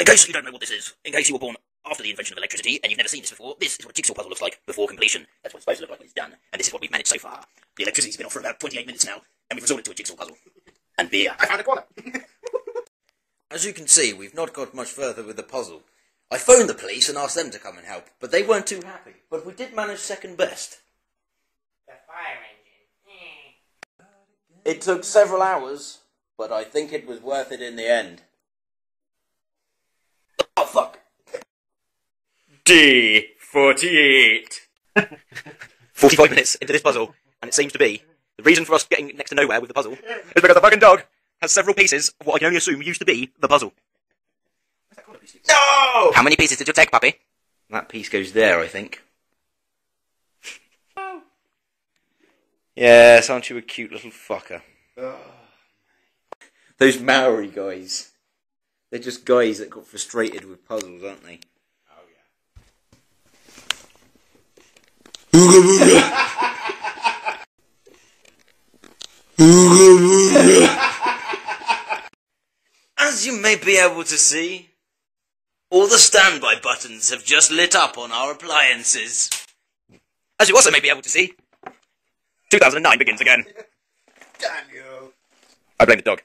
In case you don't know what this is, in case you were born after the invention of electricity and you've never seen this before, this is what a jigsaw puzzle looks like before completion. That's what it's supposed to look like when it's done. And this is what we've managed so far. The electricity's been off for about 28 minutes now, and we've resorted to a jigsaw puzzle. And beer. I found a corner. As you can see, we've not got much further with the puzzle. I phoned the police and asked them to come and help, but they weren't too happy. But we did manage second best. The fire engine. Eh. It took several hours, but I think it was worth it in the end. Oh, fuck! D48. 45 minutes into this puzzle, and it seems to be the reason for us getting next to nowhere with the puzzle is because the fucking dog has several pieces of what I can only assume used to be the puzzle. No! How many pieces did you take, puppy? That piece goes there, I think. yes, aren't you a cute little fucker? Those Maori guys. They're just guys that got frustrated with puzzles, aren't they? As you may be able to see, all the standby buttons have just lit up on our appliances. As you also may be able to see, 2009 begins again. Damn you. I blame the dog.